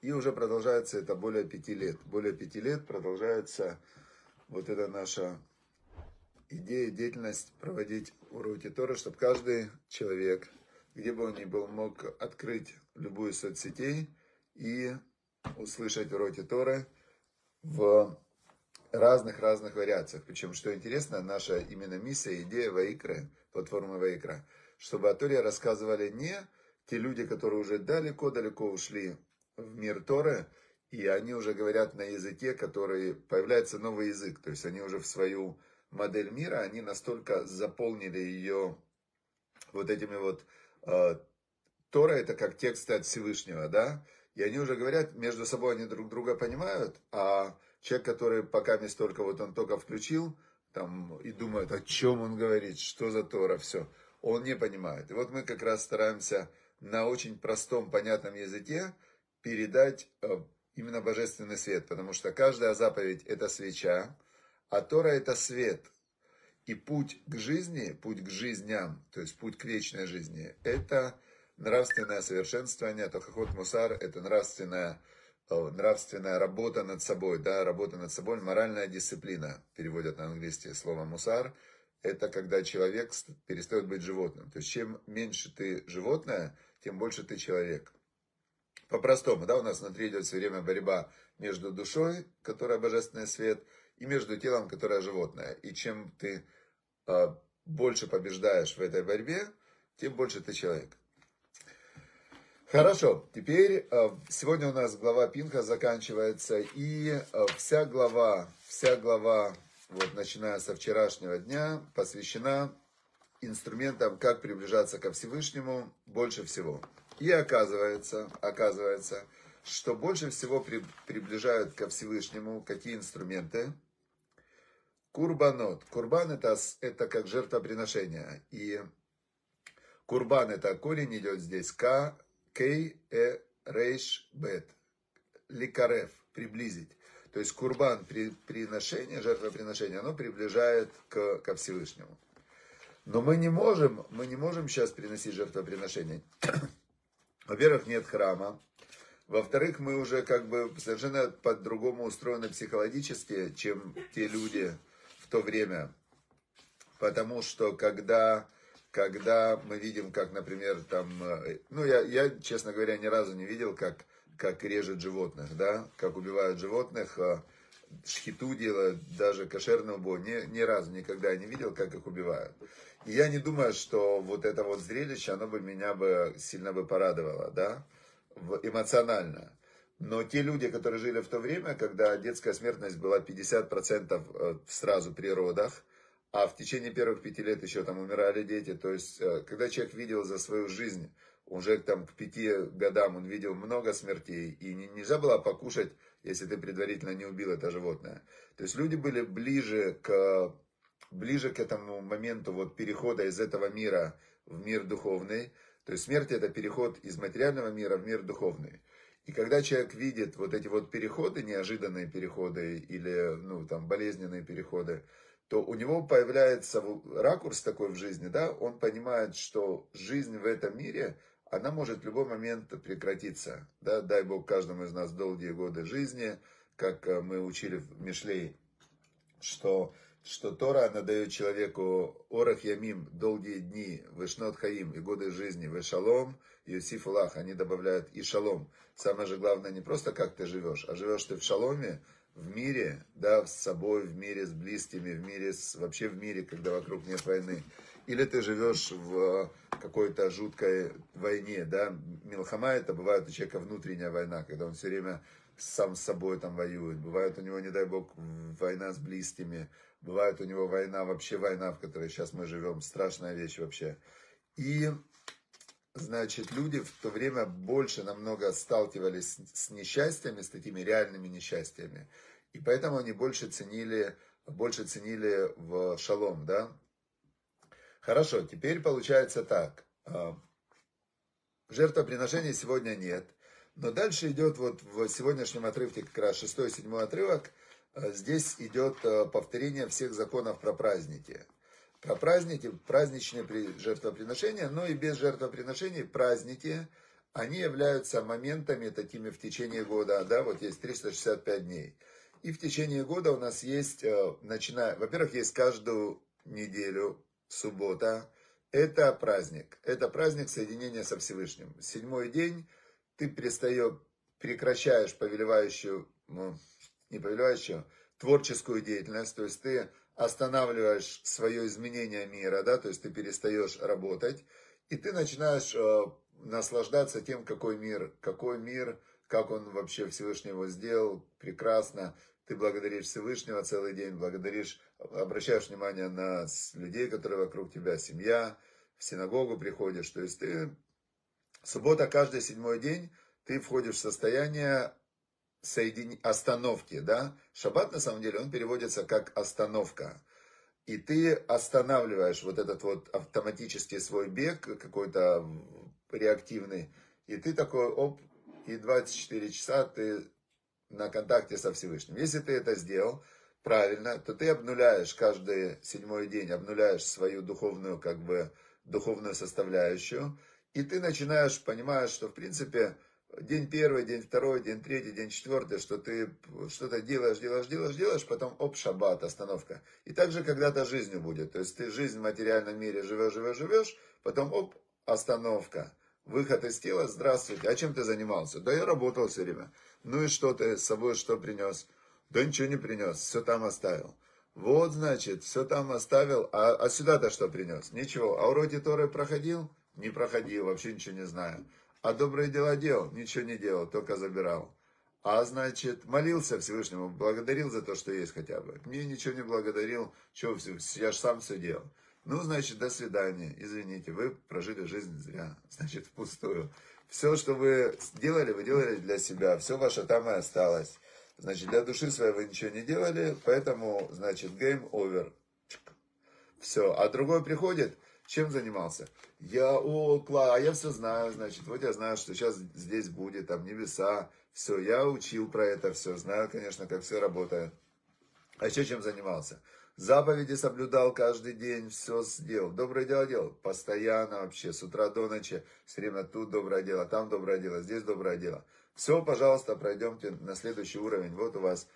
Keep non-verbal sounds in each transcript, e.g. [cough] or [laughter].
И уже продолжается это более пяти лет. Более пяти лет продолжается вот эта наша идея, деятельность проводить уроки Торы, чтобы каждый человек, где бы он ни был, мог открыть любую соцсетей и услышать уроки Торы в разных-разных вариациях. Причем, что интересно, наша именно миссия, идея Ваикры, платформы Ваикра, чтобы о Торе рассказывали не те люди, которые уже далеко-далеко ушли в мир Торы, и они уже говорят на языке, который появляется новый язык, то есть они уже в свою модель мира, они настолько заполнили ее вот этими вот э, Тора это как тексты от Всевышнего, да, и они уже говорят, между собой они друг друга понимают, а человек, который пока не столько вот он только включил, там, и думает, о чем он говорит, что за Тора, все, он не понимает. И вот мы как раз стараемся на очень простом, понятном языке передать э, именно божественный свет, потому что каждая заповедь это свеча, а Тора это свет. И путь к жизни, путь к жизням, то есть путь к вечной жизни, это нравственное совершенствование, тохохот мусар, это нравственная, э, нравственная работа над собой, да, работа над собой, моральная дисциплина, переводят на английский слово мусар, это когда человек перестает быть животным. То есть чем меньше ты животное, тем больше ты человек. По-простому, да, у нас внутри идет все время борьба между душой, которая божественный свет, и между телом, которое животное. И чем ты э, больше побеждаешь в этой борьбе, тем больше ты человек. Хорошо, теперь э, сегодня у нас глава Пинха заканчивается, и э, вся глава, вся глава, вот начиная со вчерашнего дня, посвящена инструментам, как приближаться ко Всевышнему больше всего. И оказывается, оказывается, что больше всего при, приближают ко Всевышнему какие инструменты? Курбанот. Курбан это, это как жертвоприношение. И курбан это корень идет здесь к Кей э рейш бет. Ликарев. Приблизить. То есть курбан, при, приношение, жертвоприношение, оно приближает к, ко Всевышнему. Но мы не можем, мы не можем сейчас приносить жертвоприношение. [clears throat] Во-первых, нет храма. Во-вторых, мы уже как бы совершенно по-другому устроены психологически, чем те люди в то время. Потому что когда когда мы видим, как, например, там, э, ну, я, я, честно говоря, ни разу не видел, как, как режет животных, да, как убивают животных, шхиту делают, даже кошерный убой, ни, ни разу никогда не видел, как их убивают. И я не думаю, что вот это вот зрелище, оно бы меня бы сильно бы порадовало, да, эмоционально. Но те люди, которые жили в то время, когда детская смертность была 50% э, сразу при родах, а в течение первых пяти лет еще там умирали дети. То есть, э, когда человек видел за свою жизнь, уже там к пяти годам он видел много смертей, и не, нельзя было покушать, если ты предварительно не убил это животное. То есть люди были ближе к, ближе к этому моменту вот перехода из этого мира в мир духовный. То есть смерть это переход из материального мира в мир духовный. И когда человек видит вот эти вот переходы, неожиданные переходы или ну, там, болезненные переходы, то у него появляется ракурс такой в жизни, да, он понимает, что жизнь в этом мире, она может в любой момент прекратиться, да, дай Бог каждому из нас долгие годы жизни, как э, мы учили в Мишлей, что, что Тора, она дает человеку орах ямим, долгие дни, вышнот хаим и годы жизни, вешалом, Юсиф Улах, они добавляют и шалом. Самое же главное не просто как ты живешь, а живешь ты в шаломе, в мире, да, с собой, в мире с близкими, в мире с, вообще в мире, когда вокруг нет войны. Или ты живешь в какой-то жуткой войне, да. Милхама это бывает у человека внутренняя война, когда он все время сам с собой там воюет. Бывает у него, не дай бог, война с близкими. Бывает у него война, вообще война, в которой сейчас мы живем. Страшная вещь вообще. И значит, люди в то время больше намного сталкивались с несчастьями, с такими реальными несчастьями. И поэтому они больше ценили, больше ценили в шалом, да. Хорошо, теперь получается так. А, жертвоприношения сегодня нет. Но дальше идет вот в сегодняшнем отрывке, как раз шестой седьмой отрывок, а, здесь идет а, повторение всех законов про праздники. про праздники, праздничные жертвоприношения, но и без жертвоприношений праздники, они являются моментами такими в течение года, да, вот есть 365 дней. И в течение года у нас есть, начиная, во-первых, есть каждую неделю, суббота, это праздник, это праздник соединения со Всевышним. Седьмой день. Ты перестаешь, прекращаешь повелевающую, ну, не повелевающую, творческую деятельность, то есть ты останавливаешь свое изменение мира, да, то есть ты перестаешь работать, и ты начинаешь э, наслаждаться тем, какой мир, какой мир, как он вообще Всевышний его сделал, прекрасно. Ты благодаришь Всевышнего целый день, благодаришь, обращаешь внимание на людей, которые вокруг тебя, семья, в синагогу приходишь. То есть ты, суббота, каждый седьмой день, ты входишь в состояние соедин... остановки, да. Шаббат, на самом деле, он переводится как остановка. И ты останавливаешь вот этот вот автоматический свой бег, какой-то реактивный, и ты такой, оп, и 24 часа ты на контакте со Всевышним. Если ты это сделал правильно, то ты обнуляешь каждый седьмой день, обнуляешь свою духовную, как бы, духовную составляющую, и ты начинаешь, понимаешь, что, в принципе, день первый, день второй, день третий, день четвертый, что ты что-то делаешь, делаешь, делаешь, делаешь, потом оп, шаббат, остановка. И так же когда-то жизнью будет. То есть ты жизнь в материальном мире живешь, живешь, живешь, потом оп, остановка. Выход из тела, здравствуйте, а чем ты занимался? Да я работал все время. Ну и что ты с собой что принес? Да ничего не принес, все там оставил. Вот, значит, все там оставил, а, а сюда-то что принес? Ничего. А уроки Торы проходил? Не проходил, вообще ничего не знаю. А добрые дела делал? Ничего не делал, только забирал. А значит, молился Всевышнему, благодарил за то, что есть хотя бы. Мне ничего не благодарил, что, я же сам все делал. Ну, значит, до свидания, извините, вы прожили жизнь зря, значит, впустую. Все, что вы делали, вы делали для себя, все ваше там и осталось. Значит, для души своей вы ничего не делали, поэтому, значит, game over. Все, а другой приходит, чем занимался? Я, о, класс, а я все знаю, значит, вот я знаю, что сейчас здесь будет, там небеса, все, я учил про это все, знаю, конечно, как все работает. А еще чем занимался? Заповеди соблюдал каждый день, все сделал. Доброе дело делал. Постоянно вообще, с утра до ночи. Все время тут доброе дело, там доброе дело, здесь доброе дело. Все, пожалуйста, пройдемте на следующий уровень. Вот у вас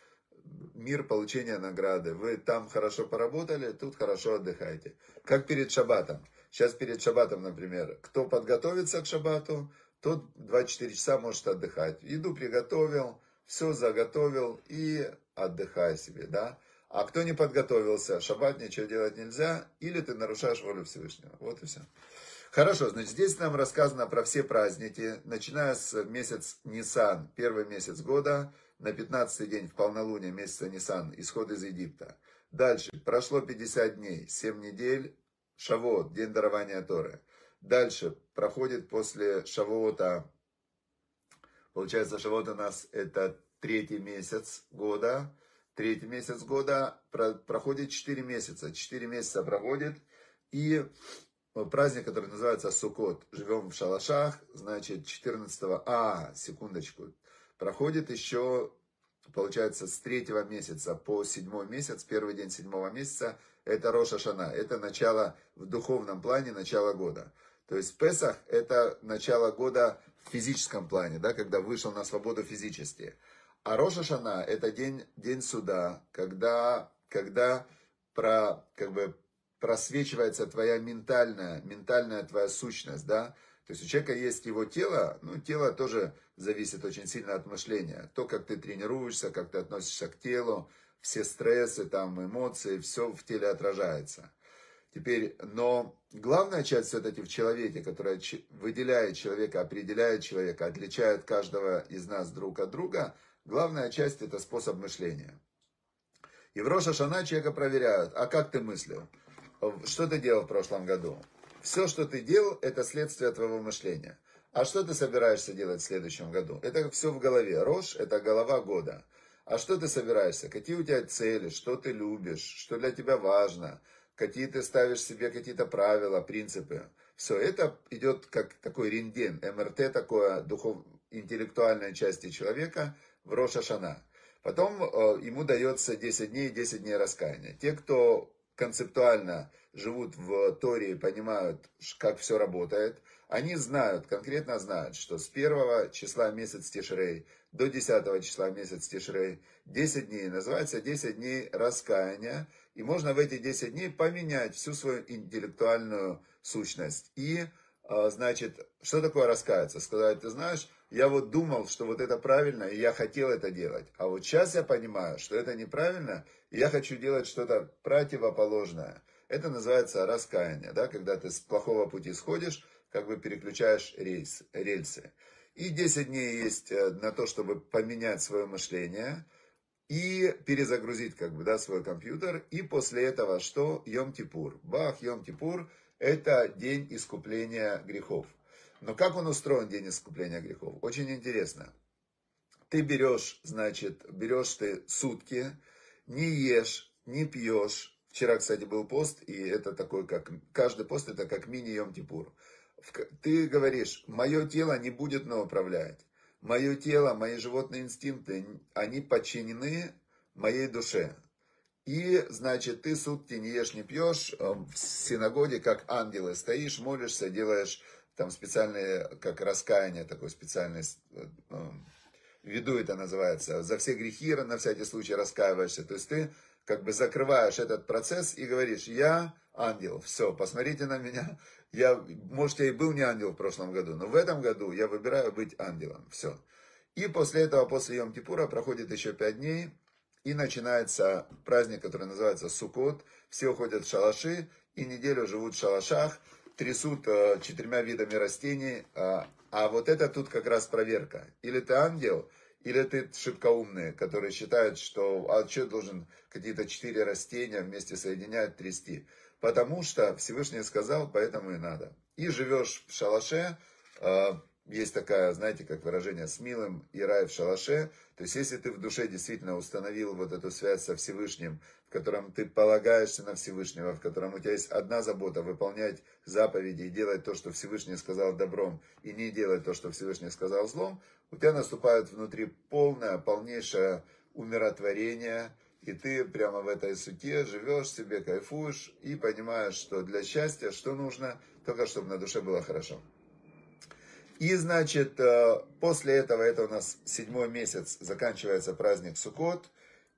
мир получения награды. Вы там хорошо поработали, тут хорошо отдыхаете. Как перед шаббатом. Сейчас перед шаббатом, например, кто подготовится к шаббату, тот 24 часа может отдыхать. Еду приготовил, все заготовил и отдыхай себе, да. А кто не подготовился, шаббат ничего делать нельзя, или ты нарушаешь волю Всевышнего. Вот и все. Хорошо, значит, здесь нам рассказано про все праздники, начиная с месяц Нисан, первый месяц года, на 15 день в полнолуние месяца Нисан, исход из Египта. Дальше, прошло 50 дней, 7 недель, Шавот, день дарования Торы. Дальше, проходит после Шавота, получается, Шавот у нас это третий месяц года, третий месяц года, проходит 4 месяца, 4 месяца проходит, и праздник, который называется Сукот. Живем в шалашах, значит, 14 а, секундочку, проходит еще, получается, с третьего месяца по седьмой месяц, первый день седьмого месяца, это Роша Шана, это начало в духовном плане, начало года. То есть Песах это начало года в физическом плане, да, когда вышел на свободу физически. А Роша Шана – это день, день суда, когда, когда про, как бы, просвечивается твоя ментальная, ментальная твоя сущность, да. То есть у человека есть его тело, ну, тело тоже зависит очень сильно от мышления. То, как ты тренируешься, как ты относишься к телу, все стрессы, там, эмоции, все в теле отражается. Теперь, но главная часть все-таки в человеке, которая выделяет человека, определяет человека, отличает каждого из нас друг от друга – Главная часть это способ мышления. И в Роша Шана человека проверяют, а как ты мыслил? Что ты делал в прошлом году? Все, что ты делал, это следствие твоего мышления. А что ты собираешься делать в следующем году? Это все в голове. Рош – это голова года. А что ты собираешься? Какие у тебя цели? Что ты любишь? Что для тебя важно? Какие ты ставишь себе какие-то правила, принципы? Все, это идет как такой рентген, МРТ, такое духов... интеллектуальной части человека – в Роша Шана. Потом э, ему дается 10 дней, 10 дней раскаяния. Те, кто концептуально живут в Торе и понимают, как все работает, они знают, конкретно знают, что с первого числа месяц Тишрей до 10 числа месяц Тишрей 10 дней называется 10 дней раскаяния, и можно в эти 10 дней поменять всю свою интеллектуальную сущность. И, значит, что такое раскаяться? Сказать, ты знаешь, я вот думал, что вот это правильно, и я хотел это делать. А вот сейчас я понимаю, что это неправильно, и я хочу делать что-то противоположное. Это называется раскаяние, да, когда ты с плохого пути сходишь, как бы переключаешь рейс, рельсы. И 10 дней есть э, на то, чтобы поменять свое мышление и перезагрузить как бы, да, свой компьютер. И после этого что? Йом-Типур. Бах, Йом-Типур – это день искупления грехов. Но как он устроен, день искупления грехов? Очень интересно. Ты берешь, значит, берешь ты сутки, не ешь, не пьешь. Вчера, кстати, был пост, и это такой, как, каждый пост это как мини-йом-типур. Ты говоришь, мое тело не будет мной управлять. Мое тело, мои животные инстинкты, они подчинены моей душе. И, значит, ты сутки не ешь, не пьешь, э, в синагоге, как ангелы, стоишь, молишься, делаешь там специальные, как раскаяние, такой специальный, э, э, виду это называется, за все грехи на всякий случай раскаиваешься. То есть ты как бы закрываешь этот процесс и говоришь, я ангел, все, посмотрите на меня. Я, может, я и был не ангел в прошлом году, но в этом году я выбираю быть ангелом, все. И после этого, после Йом-Кипура, проходит еще пять дней, и начинается праздник, который называется Сукот. Все уходят в шалаши, и неделю живут в шалашах, трясут э, четырьмя видами растений. Э, а вот это тут как раз проверка. Или ты ангел, или ты шибко умный, который считает, что а что должен какие-то четыре растения вместе соединять, трясти. Потому что Всевышний сказал, поэтому и надо. И живешь в шалаше, э, есть такая, знаете, как выражение, с милым и рай в шалаше. То есть, если ты в душе действительно установил вот эту связь со Всевышним, в котором ты полагаешься на Всевышнего, в котором у тебя есть одна забота, выполнять заповеди и делать то, что Всевышний сказал добром, и не делать то, что Всевышний сказал злом, у тебя наступает внутри полное, полнейшее умиротворение, и ты прямо в этой суте живешь себе, кайфуешь, и понимаешь, что для счастья что нужно, только чтобы на душе было хорошо. И, значит, э, после этого, это у нас седьмой месяц, заканчивается праздник Суккот,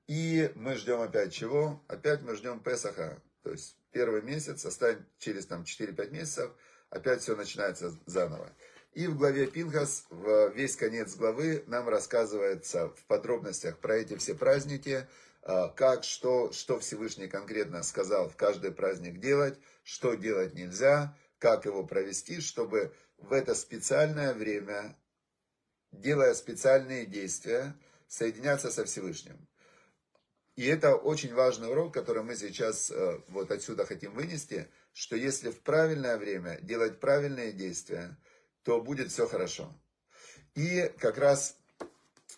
и мы ждем опять чего? Опять мы ждем Песаха, то есть первый месяц, оставим через там 4-5 месяцев, опять все начинается заново. И в главе Пинхас, в весь конец главы, нам рассказывается в подробностях про эти все праздники, э, как, что, что Всевышний конкретно сказал в каждый праздник делать, что делать нельзя, как его провести, чтобы в это специальное время, делая специальные действия, соединяться со Всевышним. И это очень важный урок, который мы сейчас э, вот отсюда хотим вынести, что если в правильное время делать правильные действия, то будет все хорошо. И как раз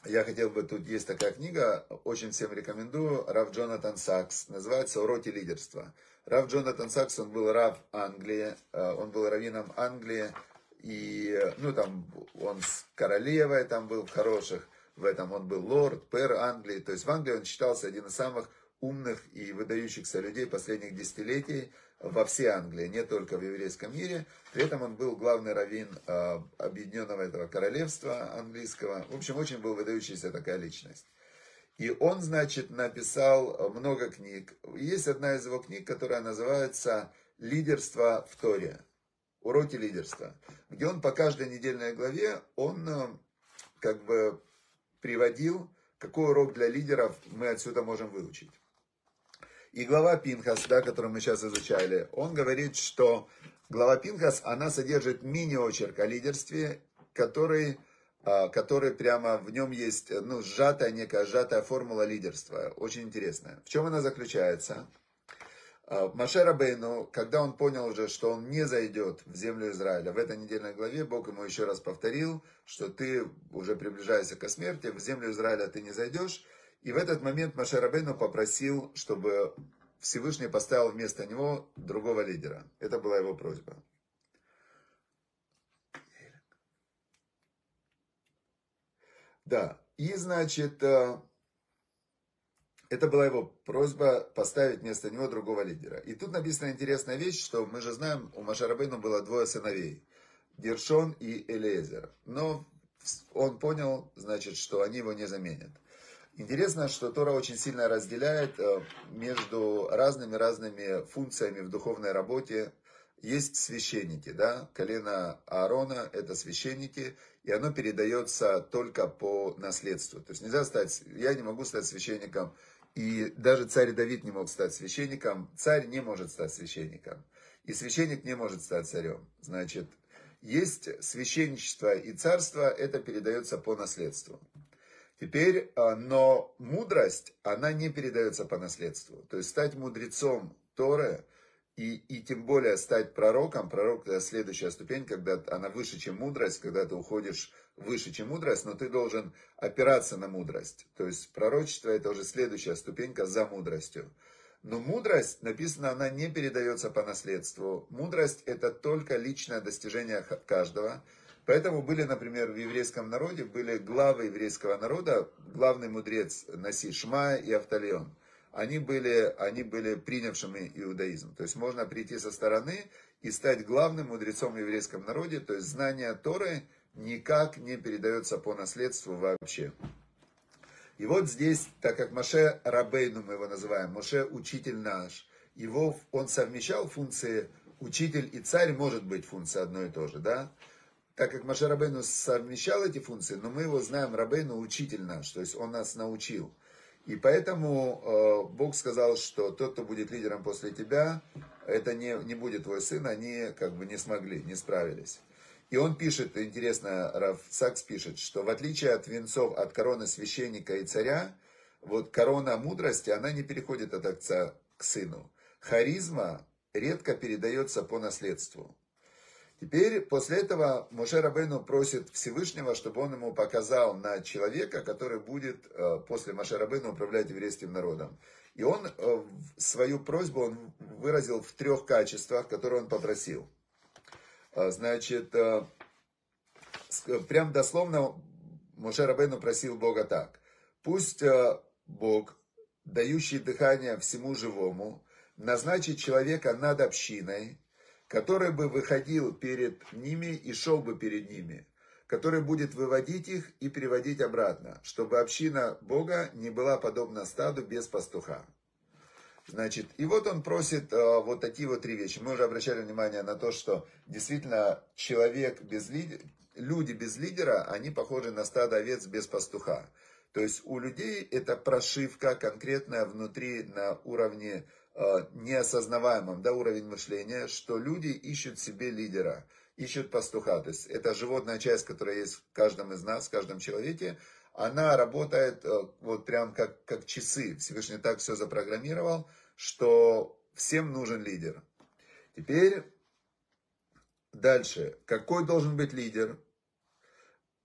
я хотел бы, тут есть такая книга, очень всем рекомендую, Рав Джонатан Сакс, называется «Уроки лидерства». Рав Джонатан Сакс, он был рав Англии, э, он был раввином Англии, и, ну, там, он с королевой там был в хороших, в этом он был лорд, пэр Англии. То есть в Англии он считался один из самых умных и выдающихся людей последних десятилетий во всей Англии, не только в еврейском мире. При этом он был главный раввин э, объединенного этого королевства английского. В общем, очень был выдающаяся такая личность. И он, значит, написал много книг. Есть одна из его книг, которая называется «Лидерство в Торе» уроки лидерства, где он по каждой недельной главе, он э, как бы приводил, какой урок для лидеров мы отсюда можем выучить. И глава Пинхас, да, которую мы сейчас изучали, он говорит, что глава Пинхас, она содержит мини-очерк о лидерстве, который, э, который прямо в нем есть ну, сжатая, некая сжатая формула лидерства. Очень интересная. В чем она заключается? А, Маше Рабейну, когда он понял уже, что он не зайдет в землю Израиля, в этой недельной главе Бог ему еще раз повторил, что ты уже приближаешься к смерти, в землю Израиля ты не зайдешь. И в этот момент Маше Рабейну попросил, чтобы Всевышний поставил вместо него другого лидера. Это была его просьба. Да, и значит, э, Это была его просьба поставить вместо него другого лидера. И тут написана интересная вещь, что мы же знаем, у Машарабейну было двое сыновей. Гершон и Элиезер. Но он понял, значит, что они его не заменят. Интересно, что Тора очень сильно разделяет э, между разными-разными функциями в духовной работе. Есть священники, да, колено Аарона – это священники, и оно передается только по наследству. То есть нельзя стать, я не могу стать священником, и даже царь Давид не мог стать священником, царь не может стать священником, и священник не может стать царем. Значит, есть священничество и царство, это передается по наследству. Теперь, а, но мудрость, она не передается по наследству. То есть стать мудрецом Торы и, и тем более стать пророком, пророк это следующая ступень, когда она выше, чем мудрость, когда ты уходишь выше, чем мудрость, но ты должен опираться на мудрость. То есть пророчество это уже следующая ступенька за мудростью. Но мудрость, написано, она не передается по наследству. Мудрость это только личное достижение каждого. Поэтому были, например, в еврейском народе, были главы еврейского народа, главный мудрец Наси Шма и Автолеон. Они были, они были принявшими иудаизм. То есть можно прийти со стороны и стать главным мудрецом в еврейском народе. То есть знание Торы никак не передается по наследству вообще. И вот здесь, так как Моше Рабейну мы его называем, Моше учитель наш, его, он совмещал функции учитель и царь, может быть функция одно и то же, да? так как Маша Рабейну совмещал эти функции, но мы его знаем, Рабейну учитель наш, то есть он нас научил. И поэтому э, Бог сказал, что тот, кто будет лидером после тебя, это не, не будет твой сын, они как бы не смогли, не справились. И он пишет, интересно, Раф Сакс пишет, что в отличие от венцов, от короны священника и царя, вот корона мудрости, она не переходит от отца к сыну. Харизма редко передается по наследству. Теперь после этого Моше Рабейну просит Всевышнего, чтобы он ему показал на человека, который будет э, после Моше Рабейну управлять еврейским народом. И он э, свою просьбу он выразил в трех качествах, которые он попросил. Э, значит, прям дословно Моше Рабейну просил Бога так. Пусть Бог, дающий дыхание всему живому, назначит человека над общиной, который бы выходил перед ними и шел бы перед ними, который будет выводить их и приводить обратно, чтобы община Бога не была подобна стаду без пастуха. Значит, и вот он просит э, вот такие вот три вещи. Мы уже обращали внимание на то, что действительно человек без лидера, люди без лидера, они похожи на стадо овец без пастуха. То есть у людей это прошивка конкретная внутри на уровне Э, неосознаваемом да, уровень мышления, что люди ищут себе лидера, ищут пастуха. То есть это животная часть, которая есть в каждом из нас, в каждом человеке, она работает э, вот прям как, как часы. Всевышний так все запрограммировал, что всем нужен лидер. Теперь дальше. Какой должен быть лидер?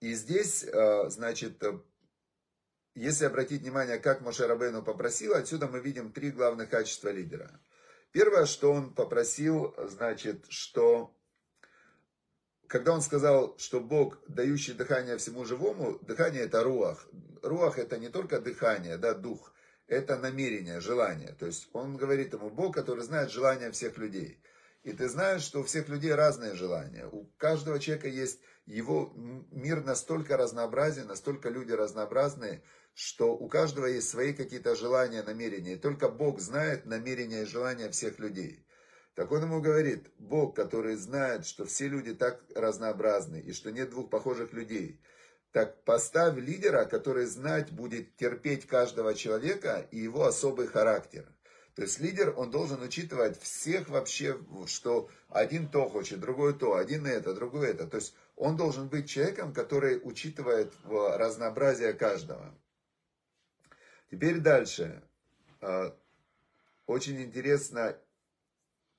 И здесь, э, значит, если обратить внимание, как Моше Рабейну попросил, отсюда мы видим три главных качества лидера. Первое, что он попросил, значит, что когда он сказал, что Бог, дающий дыхание всему живому, дыхание это руах. Руах это не только дыхание, да, дух, это намерение, желание. То есть он говорит ему, Бог, который знает желания всех людей. И ты знаешь, что у всех людей разные желания. У каждого человека есть его мир настолько разнообразен, настолько люди разнообразные, что у каждого есть свои какие-то желания, намерения. И только Бог знает намерения и желания всех людей. Так он ему говорит, Бог, который знает, что все люди так разнообразны, и что нет двух похожих людей, так поставь лидера, который знать будет терпеть каждого человека и его особый характер. То есть лидер, он должен учитывать всех вообще, что один то хочет, другой то, один это, другой это. То есть он должен быть человеком, который учитывает разнообразие каждого. Теперь дальше. А, очень интересно.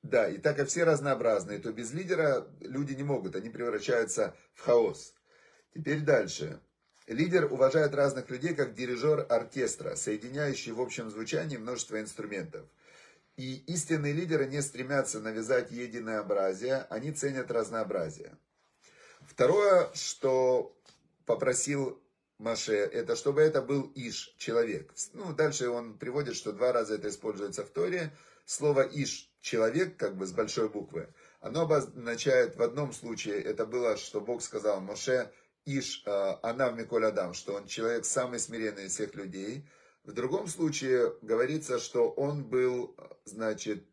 Да, и так как все разнообразные, то без лидера люди не могут, они превращаются в хаос. Теперь дальше. Лидер уважает разных людей как дирижер оркестра, соединяющий в общем звучании множество инструментов. И истинные лидеры не стремятся навязать единообразие, они ценят разнообразие. Второе, что попросил Маше, это чтобы это был Иш, человек. Ну, дальше он приводит, что два раза это используется в Торе. Слово Иш, человек, как бы с большой буквы, оно обозначает в одном случае, это было, что Бог сказал Моше, Иш, а, она в Миколь Адам, что он человек самый смиренный из всех людей. В другом случае говорится, что он был, значит,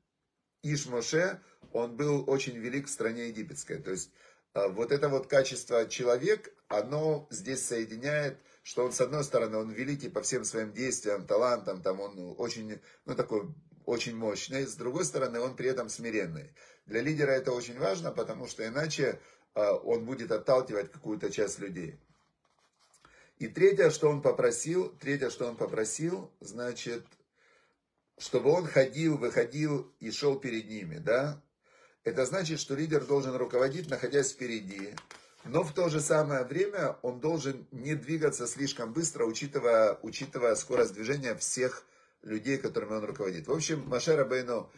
Иш Моше, он был очень велик в стране египетской. То есть а, вот это вот качество человек, оно здесь соединяет, что он с одной стороны, он великий по всем своим действиям, талантам, там он очень, ну такой очень мощный, с другой стороны, он при этом смиренный. Для лидера это очень важно, потому что иначе а, он будет отталкивать какую-то часть людей. И третье, что он попросил, третье, что он попросил, значит, чтобы он ходил, выходил и шел перед ними, да? Это значит, что лидер должен руководить, находясь впереди, но в то же самое время он должен не двигаться слишком быстро, учитывая, учитывая скорость движения всех людей, которыми он руководит. В общем, Машера Бейну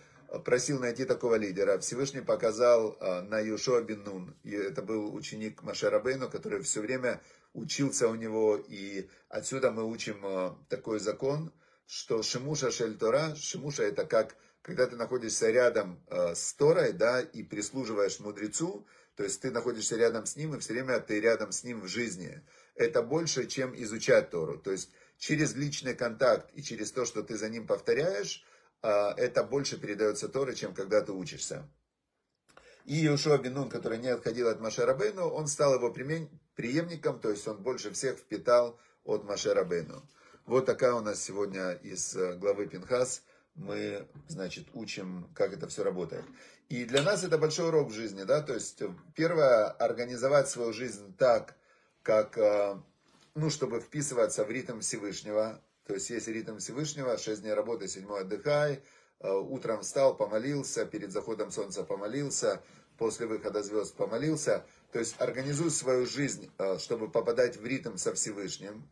просил найти такого лидера. Всевышний показал а, на Юшуа бин Нун. И это был ученик Машера Бейну, который все время учился у него. И отсюда мы учим а, такой закон, что Шимуша Шель Тора, Шимуша это как, когда ты находишься рядом а, с Торой, да, и прислуживаешь мудрецу, то есть ты находишься рядом с ним, и все время ты рядом с ним в жизни. Это больше, чем изучать Тору. То есть через личный контакт и через то, что ты за ним повторяешь, а, это больше передается Торы, чем когда ты учишься. И Иешуа Бенун, который не отходил от Маше Рабейну, он стал его преемником, то есть он больше всех впитал от Маше Рабейну. Вот такая у нас сегодня из э, главы Пинхас. Мы, значит, учим, как это все работает. И для нас это большой урок в жизни, да, то есть первое, организовать свою жизнь так, как, э, ну, чтобы вписываться в ритм Всевышнего, то есть есть ритм Всевышнего, 6 дней работы, 7 отдыхай, э, утром встал, помолился, перед заходом солнца помолился, после выхода звезд помолился. То есть организуй свою жизнь, э, чтобы попадать в ритм со Всевышним.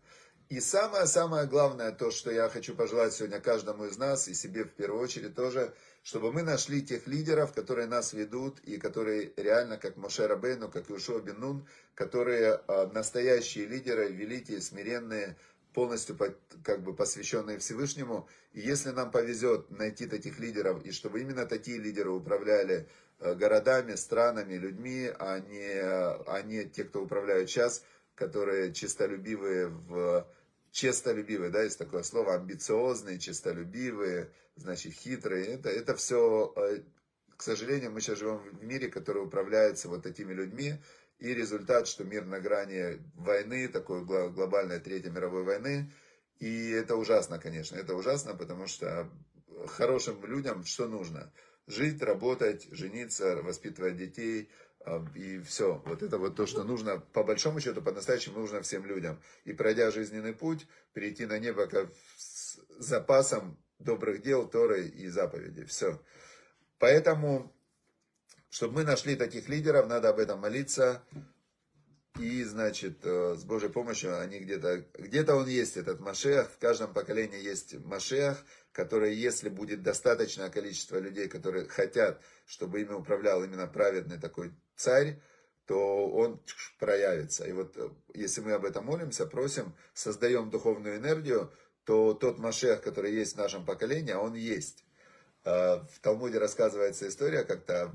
И самое-самое главное, то, что я хочу пожелать сегодня каждому из нас, и себе в первую очередь тоже, чтобы мы нашли тех лидеров, которые нас ведут, и которые реально, как Моше Рабейну, как Юшо Бенун, которые э, настоящие лидеры, великие, смиренные, полностью как бы посвященные Всевышнему. И если нам повезет найти таких лидеров, и чтобы именно такие лидеры управляли э, городами, странами, людьми, а не, а не те, кто управляют сейчас, которые честолюбивые в честолюбивые, да, есть такое слово, амбициозные, честолюбивые, значит, хитрые. Это, это все, э, к сожалению, мы сейчас живем в мире, который управляется вот такими людьми, и результат, что мир на грани войны, такой глобальной Третьей мировой войны. И это ужасно, конечно. Это ужасно, потому что хорошим людям что нужно? Жить, работать, жениться, воспитывать детей. И все. Вот это вот то, что нужно, по большому счету, по-настоящему нужно всем людям. И пройдя жизненный путь, перейти на небо как с запасом добрых дел, Торы и заповедей. Все. Поэтому чтобы мы нашли таких лидеров, надо об этом молиться. И, значит, э, с Божьей помощью они где-то, где-то он есть, этот Машех, в каждом поколении есть Машех, который, если будет достаточное количество людей, которые хотят, чтобы ими управлял именно праведный такой царь, то он проявится. И вот э, если мы об этом молимся, просим, создаем духовную энергию, то тот Машех, который есть в нашем поколении, он есть. Э, в Талмуде рассказывается история, как-то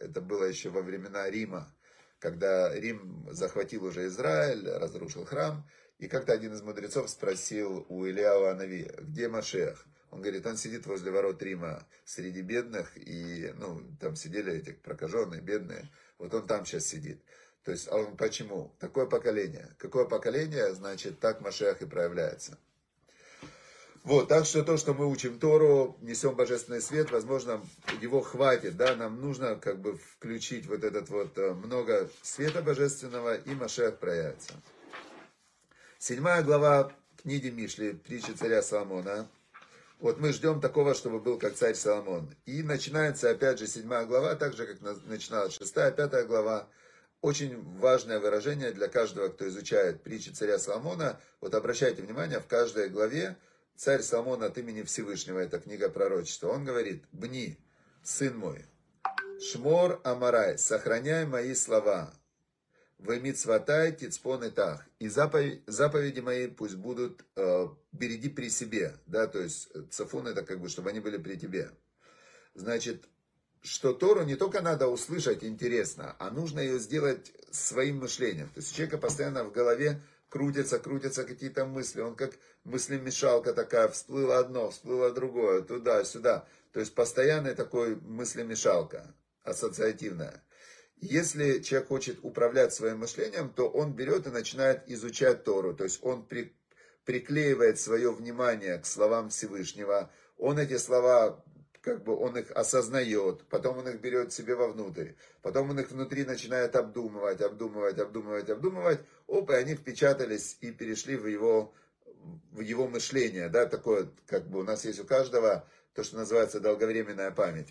это было еще во времена Рима, когда Рим захватил уже Израиль, разрушил храм, и как-то один из мудрецов спросил у Ильява Анави, где Машех? Он говорит, он сидит возле ворот Рима среди бедных, и, ну, там сидели эти прокаженные, бедные, вот он там сейчас сидит. То есть, а он почему? Такое поколение. Какое поколение, значит, так Машех и проявляется. Вот, так что то, что мы учим Тору, несем божественный свет, возможно, его хватит, да, нам нужно как бы включить вот этот вот э, много света божественного, и Машех проявится. Седьмая глава книги Мишли, притчи царя Соломона. Вот мы ждем такого, чтобы был как царь Соломон. И начинается опять же седьмая глава, так же как начиналась шестая, пятая глава. Очень важное выражение для каждого, кто изучает притчи царя Соломона. Вот обращайте внимание, в каждой главе царь Соломон от имени Всевышнего, это книга пророчества, он говорит, «Бни, сын мой, шмор Амарай, сохраняй мои слова, Вемитсватай тицпон и тах. И заповеди, заповеди мои пусть будут э, береги при себе. Да, то есть цафун это как бы, чтобы они были при тебе. Значит, что Тору не только надо услышать интересно, а нужно ее сделать своим мышлением. То есть у человека постоянно в голове крутятся, крутятся какие-то мысли. Он как мыслемешалка такая, всплыло одно, всплыло другое, туда, сюда. То есть постоянная такой мыслемешалка, ассоциативная. Если человек хочет управлять своим мышлением, то он берет и начинает изучать Тору. То есть он при, приклеивает свое внимание к словам Всевышнего. Он эти слова, как бы он их осознает, потом он их берет себе вовнутрь. Потом он их внутри начинает обдумывать, обдумывать, обдумывать, обдумывать. Оп, и они впечатались и перешли в его, в его мышление. Да, такое, как бы у нас есть у каждого то, что называется долговременная память.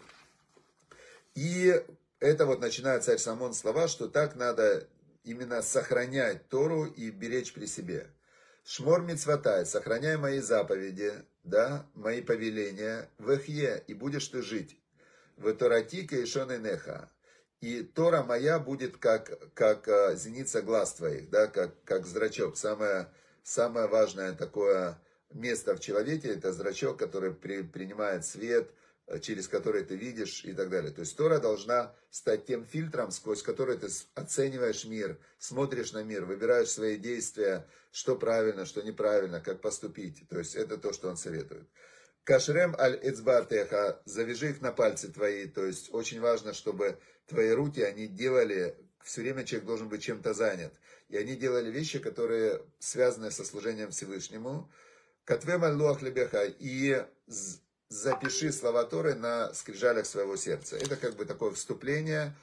И это вот начинает царь Самон слова, что так надо именно сохранять Тору и беречь при себе. Шмор мицватай, сохраняй мои заповеди, да, мои повеления, вехе, и будешь ты жить. В Торатика и Шоненеха. И Тора моя будет как, как а, зеница глаз твоих, да, как, как зрачок. Самое, самое важное такое место в человеке, это зрачок, который при, принимает свет, через который ты видишь и так далее. То есть Тора должна стать тем фильтром, сквозь который ты оцениваешь мир, смотришь на мир, выбираешь свои действия, что правильно, что неправильно, как поступить. То есть это то, что он советует. Кашрем аль эцбартеха, завяжи их на пальцы твои. То есть очень важно, чтобы твои руки, они делали, все время человек должен быть чем-то занят. И они делали вещи, которые связаны со служением Всевышнему. Катвем аль луах лебеха. И запиши слова Торы на скрижалях своего сердца. Это как бы такое вступление,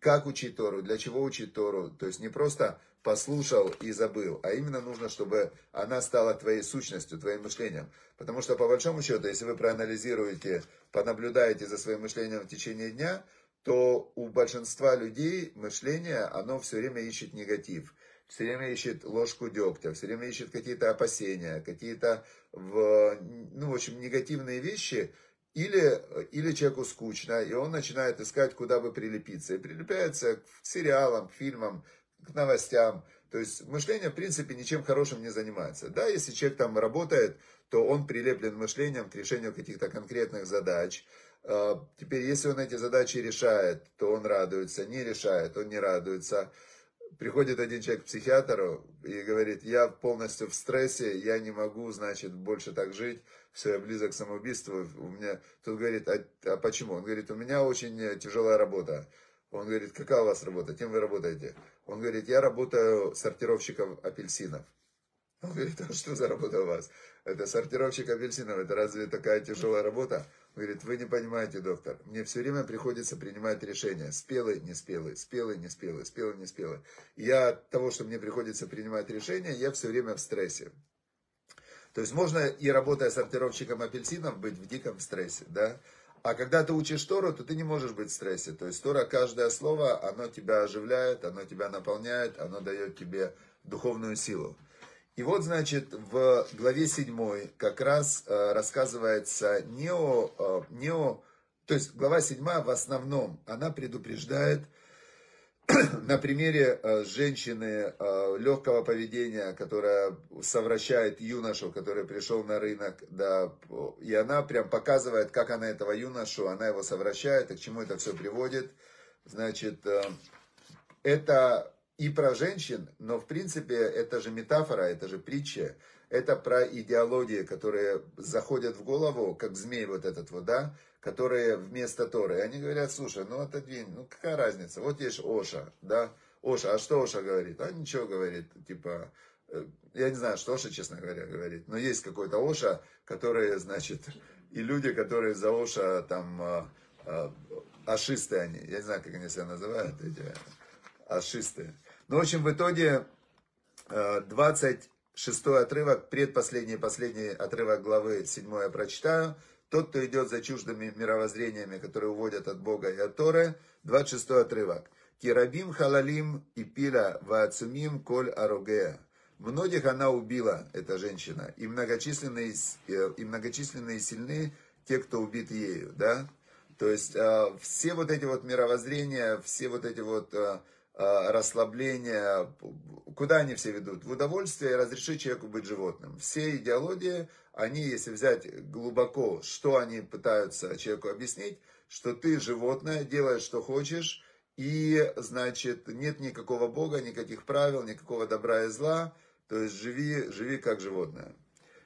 как учить Тору, для чего учить Тору. То есть не просто послушал и забыл, а именно нужно, чтобы она стала твоей сущностью, твоим мышлением. Потому что по большому счету, если вы проанализируете, понаблюдаете за своим мышлением в течение дня, то у большинства людей мышление, оно все время ищет негатив все время ищет ложку дегтя, все время ищет какие-то опасения, какие-то, ну, в общем, негативные вещи, или, или человеку скучно, и он начинает искать, куда бы прилепиться. И прилепляется к сериалам, к фильмам, к новостям. То есть мышление, в принципе, ничем хорошим не занимается. Да, если человек там работает, то он прилеплен мышлением к решению каких-то конкретных задач. А, теперь, если он эти задачи решает, то он радуется, не решает, он не радуется приходит один человек к психиатру и говорит, я полностью в стрессе, я не могу, значит, больше так жить, все, я близок к самоубийству. У меня, тут говорит, а, а почему? Он говорит, у меня очень тяжелая работа. Он говорит, какая у вас работа? Кем вы работаете? Он говорит, я работаю сортировщиком апельсинов. Он говорит, а что за работа у вас? Это сортировщик апельсинов, это разве такая тяжелая работа? Говорит, вы не понимаете, доктор, мне все время приходится принимать решения, спелый, не спелый, спелый, не спелый, спелый, не спелый. Я от того, что мне приходится принимать решения, я все время в стрессе. То есть можно и работая сортировщиком апельсинов быть в диком стрессе, да? А когда ты учишь Тору, то ты не можешь быть в стрессе. То есть Тора, каждое слово, оно тебя оживляет, оно тебя наполняет, оно дает тебе духовную силу. И вот, значит, в главе 7 как раз э, рассказывается не о, э, не о... То есть глава 7 в основном, она предупреждает [clears throat] на примере э, женщины легкого поведения, которая совращает юношу, который пришел на рынок, да, и она прям показывает, как она этого юношу, она его совращает, и к чему это все приводит. Значит, это и про женщин, но в принципе это же метафора, это же притча, это про идеологии, которые заходят в голову, как змей вот этот вот, да, которые вместо Торы. И они говорят, слушай, ну отодвинь, ну какая разница, вот есть Оша, да, Оша, а что Оша говорит? А ничего говорит, типа, э, я не знаю, что Оша, честно говоря, говорит, но есть какой-то Оша, который, значит, и люди, которые за Оша там, а, а, ашисты они, я не знаю, как они себя называют, эти ашисты. Ну, в общем, в итоге 26 э, отрывок, предпоследний последний отрывок главы 7 я прочитаю. Тот, кто идет за чуждыми мировоззрениями, которые уводят от Бога и от Торы. 26 отрывок. Кирабим халалим и пила ваацумим коль арогея. Многих она убила, эта женщина, и многочисленные, э, и многочисленные сильны те, кто убит ею, да? То есть э, все вот эти вот мировоззрения, все вот эти вот расслабление. Куда они все ведут? В удовольствие разрешить человеку быть животным. Все идеологии, они, если взять глубоко, что они пытаются человеку объяснить, что ты животное, делаешь, что хочешь, и, значит, нет никакого Бога, никаких правил, никакого добра и зла, то есть живи, живи как животное.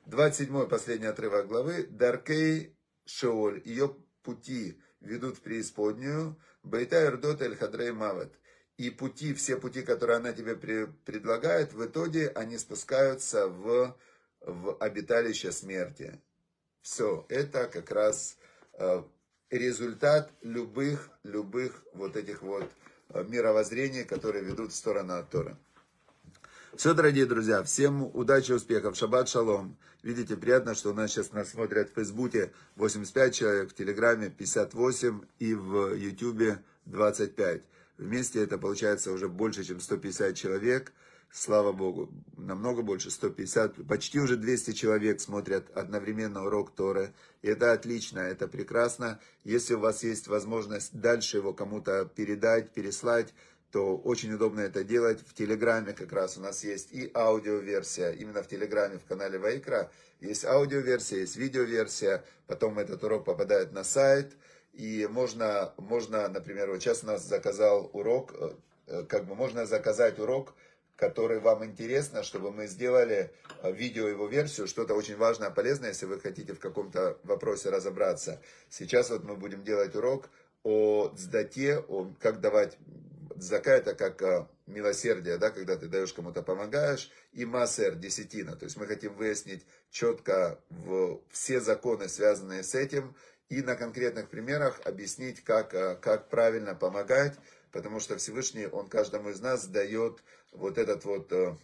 27 последний отрывок главы. Даркей Шеоль, ее пути ведут в преисподнюю. Бейта Эрдот Эль Хадрей Мавет. И пути, все пути, которые она тебе предлагает, в итоге они спускаются в, в обиталище смерти. Все, это как раз э, результат любых, любых вот этих вот э, мировоззрений, которые ведут в сторону от Торы. Все, дорогие друзья, всем удачи, успехов, шаббат шалом. Видите, приятно, что у нас сейчас нас смотрят в Фейсбуке 85 человек, в Телеграме 58 и в Ютубе 25. Вместе это получается уже больше, чем 150 человек. Слава Богу, намного больше, 150, почти уже 200 человек смотрят одновременно урок Торы. И это отлично, это прекрасно. Если у вас есть возможность дальше его кому-то передать, переслать, то очень удобно это делать. В Телеграме как раз у нас есть и аудиоверсия, именно в Телеграме, в канале Вайкра. Есть аудиоверсия, есть видеоверсия, потом этот урок попадает на сайт. И можно, можно, например, вот сейчас у нас заказал урок, э, э, как бы можно заказать урок, который вам интересно, чтобы мы сделали э, видео его версию, что-то очень важное, полезное, если вы хотите в каком-то вопросе разобраться. Сейчас вот мы будем делать урок о цдате, о как давать Зака это как а, милосердие, да, когда ты даешь кому-то помогаешь, и массер, десятина. То есть мы хотим выяснить четко в, все законы, связанные с этим, и на конкретных примерах объяснить, как, а, как правильно помогать, потому что Всевышний, Он каждому из нас дает вот этот вот а,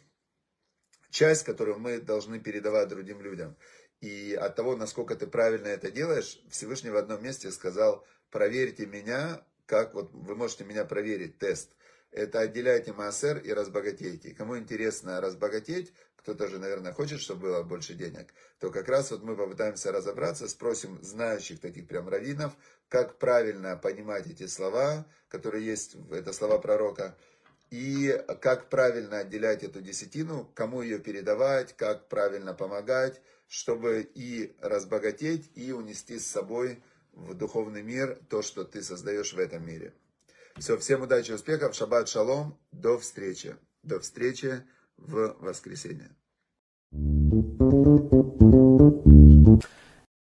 часть, которую мы должны передавать другим людям. И от того, насколько ты правильно это делаешь, Всевышний в одном месте сказал, проверьте меня как вот вы можете меня проверить, тест. Это отделяйте массер и разбогатейте. Кому интересно разбогатеть, кто-то же, наверное, хочет, чтобы было больше денег, то как раз вот мы попытаемся разобраться, спросим знающих таких прям раввинов, как правильно понимать эти слова, которые есть, это слова пророка, и как правильно отделять эту десятину, кому ее передавать, как правильно помогать, чтобы и разбогатеть, и унести с собой в духовный мир то, что ты создаешь в этом мире. Все, всем удачи, успехов, шаббат шалом, до встречи. До встречи в воскресенье.